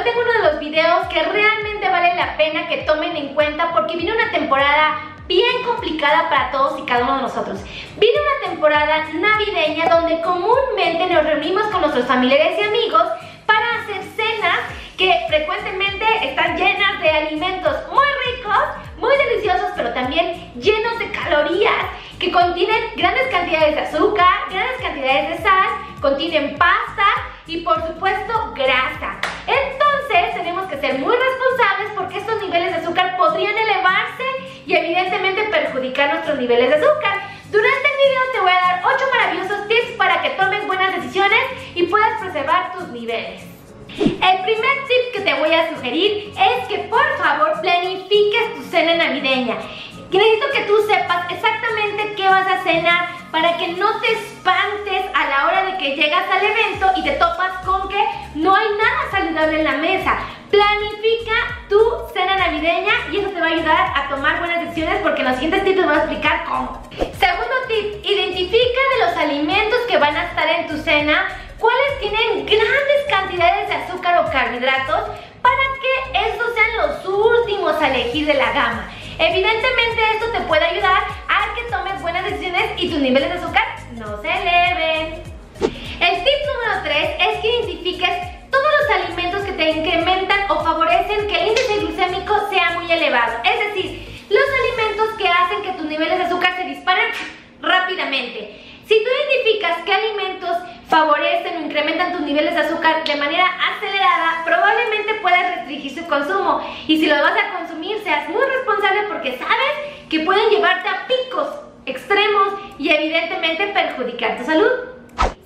Hoy tengo uno de los videos que realmente vale la pena que tomen en cuenta porque viene una temporada bien complicada para todos y cada uno de nosotros. Viene una temporada navideña donde comúnmente nos reunimos con nuestros familiares y amigos para hacer cenas que frecuentemente están llenas de alimentos muy ricos, muy deliciosos, pero también llenos de calorías, que contienen grandes cantidades de azúcar, grandes cantidades de sal, contienen pasta y por supuesto grasa. Entonces tenemos que ser muy responsables porque estos niveles de azúcar podrían elevarse y evidentemente perjudicar nuestros niveles de azúcar. Durante el video te voy a dar 8 maravillosos tips para que tomes buenas decisiones y puedas preservar tus niveles. El primer tip que te voy a sugerir es que por favor planifiques tu cena navideña. Necesito que tú sepas exactamente qué vas a cenar para que no te espantes a la hora de que llegas al evento y te topas con que no hay nada en la mesa. Planifica tu cena navideña y eso te va a ayudar a tomar buenas decisiones porque en los siguientes tips te voy a explicar cómo. Segundo tip, identifica de los alimentos que van a estar en tu cena cuáles tienen grandes cantidades de azúcar o carbohidratos para que estos sean los últimos a elegir de la gama. Evidentemente esto te puede ayudar a que tomes buenas decisiones y tus niveles de azúcar no se eleven. Identificas qué alimentos favorecen o incrementan tus niveles de azúcar de manera acelerada, probablemente puedas restringir su consumo. Y si lo vas a consumir, seas muy responsable porque sabes que pueden llevarte a picos extremos y evidentemente perjudicar tu salud.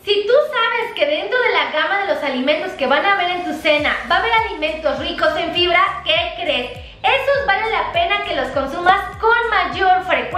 Si tú sabes que dentro de la gama de los alimentos que van a haber en tu cena va a haber alimentos ricos en fibra, ¿qué crees? Esos vale la pena que los consumas con mayor frecuencia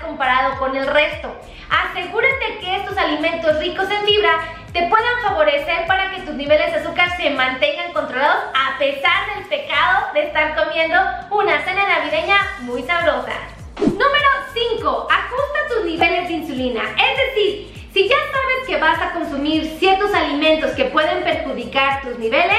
comparado con el resto. Asegúrate que estos alimentos ricos en fibra te puedan favorecer para que tus niveles de azúcar se mantengan controlados a pesar del pecado de estar comiendo una cena navideña muy sabrosa. Número 5. Ajusta tus niveles de insulina. Es decir, si ya sabes que vas a consumir ciertos alimentos que pueden perjudicar tus niveles,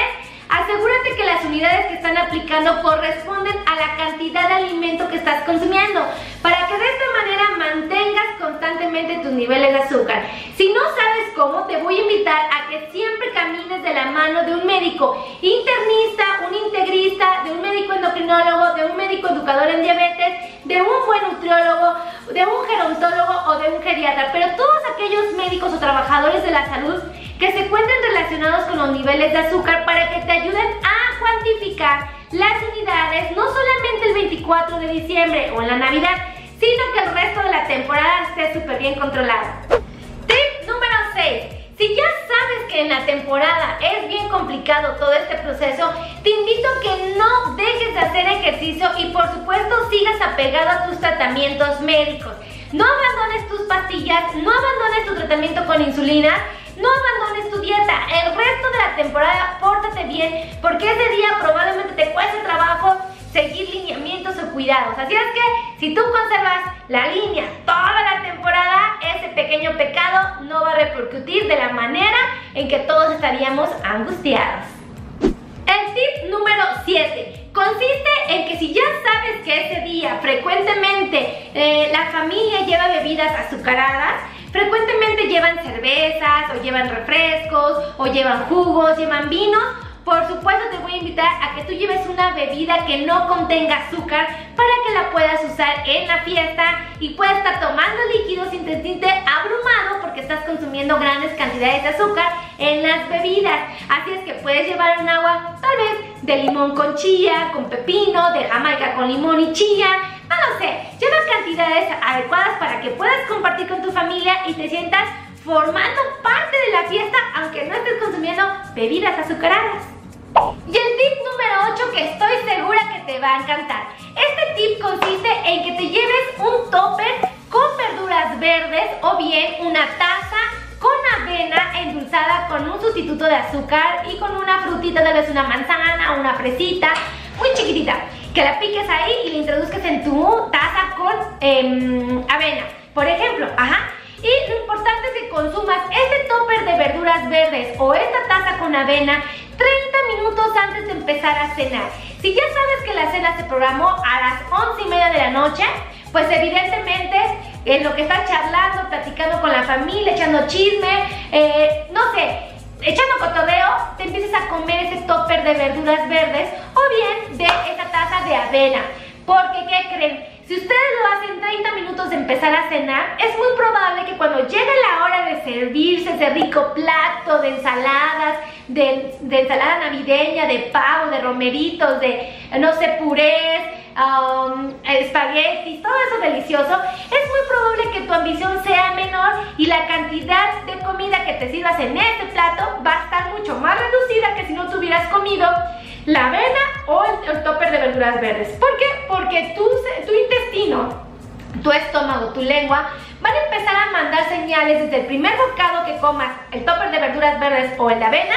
asegúrate que las unidades que están aplicando corresponden a la cantidad de alimento que estás consumiendo para que de esta manera mantengas constantemente tus niveles de azúcar. Si no sabes cómo, te voy a invitar a que siempre camines de la mano de un médico internista, un integrista, de un médico endocrinólogo, de un médico educador en diabetes, de un buen nutriólogo, de un gerontólogo o de un geriatra, pero todos aquellos médicos o trabajadores de la salud que se encuentren relacionados los niveles de azúcar para que te ayuden a cuantificar las unidades no solamente el 24 de diciembre o en la Navidad, sino que el resto de la temporada esté súper bien controlado. Tip número 6. Si ya sabes que en la temporada es bien complicado todo este proceso, te invito a que no dejes de hacer ejercicio y por supuesto sigas apegado a tus tratamientos médicos. No abandones tus pastillas, no abandones tu tratamiento con insulina no abandones tu dieta. El resto de la temporada pórtate bien porque ese día probablemente te cueste trabajo seguir lineamientos o cuidados. Así es que si tú conservas la línea toda la temporada, ese pequeño pecado no va a repercutir de la manera en que todos estaríamos angustiados. El tip número 7 consiste en que si ya sabes que ese día frecuentemente eh, la familia lleva bebidas azucaradas, Frecuentemente llevan cervezas o llevan refrescos o llevan jugos, llevan vinos. Por supuesto te voy a invitar a que tú lleves una bebida que no contenga azúcar para que la puedas usar en la fiesta y puedas estar tomando líquidos sin sentirte abrumado porque estás consumiendo grandes cantidades de azúcar en las bebidas. Así es que puedes llevar un agua tal vez de limón con chía, con pepino, de jamaica con limón y chía, no cantidades adecuadas para que puedas compartir con tu familia y te sientas formando parte de la fiesta aunque no estés consumiendo bebidas azucaradas. Y el tip número 8 que estoy segura que te va a encantar. Este tip consiste en que te lleves un topper con verduras verdes o bien una taza con avena endulzada con un sustituto de azúcar y con una frutita, tal vez una manzana, una fresita, muy chiquitita que la piques ahí y la introduzcas en tu taza con em, avena, por ejemplo, ajá. Y por importante es que consumas este topper de verduras verdes o esta taza con avena 30 minutos antes de empezar a cenar. Si ya sabes que la cena se programó a las 11 y media de la noche, pues evidentemente en lo que estás charlando, platicando con la familia, echando chisme, eh, no sé, echando cotorreo, te empiezas a comer ese topper de verduras verdes bien de esa taza de avena. Porque, ¿qué creen? Si ustedes lo hacen 30 minutos de empezar a cenar, es muy probable que cuando llegue la hora de servirse ese rico plato de ensaladas, de, ensalada navideña, de pavo, de romeritos, de, no sé, purés, um, espaguetis, todo eso delicioso, es muy probable que tu ambición sea menor y la cantidad de comida que te sirvas en este plato va a estar mucho más reducida que si no tuvieras comido la avena o el, topper de verduras verdes. ¿Por qué? Porque tu, intestino, tu estómago, tu lengua van a empezar a mandar señales desde el primer bocado que comas el topper de verduras verdes o el de avena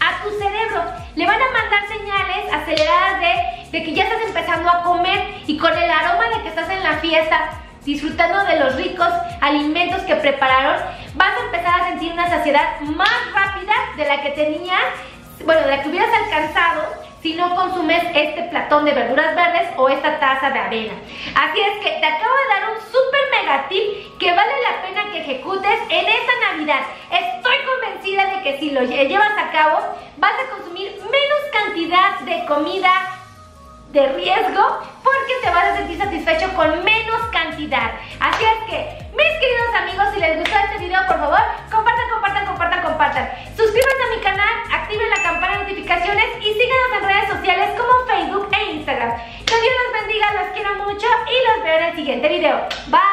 a tu cerebro. Le van a mandar señales aceleradas de, de que ya estás empezando a comer y con el aroma de que estás en la fiesta disfrutando de los ricos alimentos que prepararon, vas a empezar a sentir una saciedad más rápida de la que tenías, bueno, de la que hubieras alcanzado si no consumes este platón de verduras verdes o esta taza de avena. Así es que te acabo de dar un super mega tip que vale la pena que ejecutes en esta Navidad. Estoy convencida de que si lo llevas a cabo vas a consumir menos cantidad de comida de riesgo porque te vas a sentir satisfecho con menos cantidad. Así es que, mis queridos amigos, si les gustó este video, por favor, compartan, compartan, compartan, compartan. Suscríbanse a mi canal, activen la campana de notificaciones y síganos en redes sociales como Facebook e Instagram. Que Dios los bendiga, los quiero mucho y los veo en el siguiente video. Bye.